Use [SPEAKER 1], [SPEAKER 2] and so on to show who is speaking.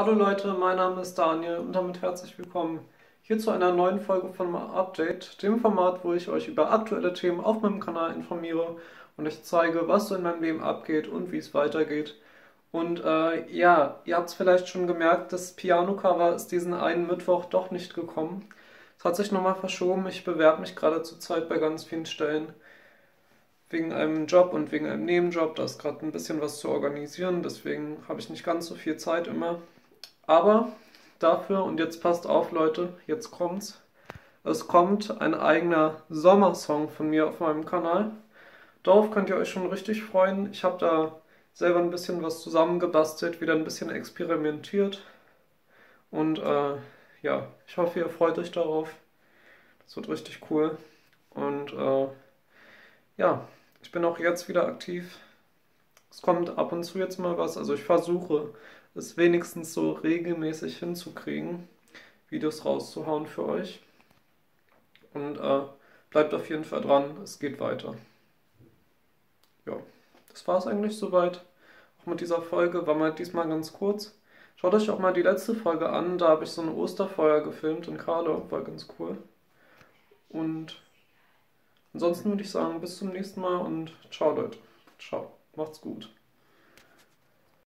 [SPEAKER 1] Hallo Leute, mein Name ist Daniel und damit herzlich willkommen hier zu einer neuen Folge von Update, dem Format, wo ich euch über aktuelle Themen auf meinem Kanal informiere und euch zeige, was so in meinem Leben abgeht und wie es weitergeht. Und äh, ja, ihr habt es vielleicht schon gemerkt, das Piano-Cover ist diesen einen Mittwoch doch nicht gekommen. Es hat sich nochmal verschoben, ich bewerbe mich gerade zurzeit bei ganz vielen Stellen wegen einem Job und wegen einem Nebenjob. Da ist gerade ein bisschen was zu organisieren, deswegen habe ich nicht ganz so viel Zeit immer. Aber dafür, und jetzt passt auf Leute, jetzt kommt's. Es kommt ein eigener Sommersong von mir auf meinem Kanal. Darauf könnt ihr euch schon richtig freuen. Ich habe da selber ein bisschen was zusammengebastelt, wieder ein bisschen experimentiert. Und äh, ja, ich hoffe, ihr freut euch darauf. Das wird richtig cool. Und äh, ja, ich bin auch jetzt wieder aktiv. Es kommt ab und zu jetzt mal was. Also ich versuche es wenigstens so regelmäßig hinzukriegen, Videos rauszuhauen für euch. Und äh, bleibt auf jeden Fall dran, es geht weiter. Ja, das war es eigentlich soweit. Auch mit dieser Folge war mal diesmal ganz kurz. Schaut euch auch mal die letzte Folge an, da habe ich so ein Osterfeuer gefilmt in Karlo, war ganz cool. Und ansonsten würde ich sagen, bis zum nächsten Mal und ciao Leute. Ciao, macht's gut.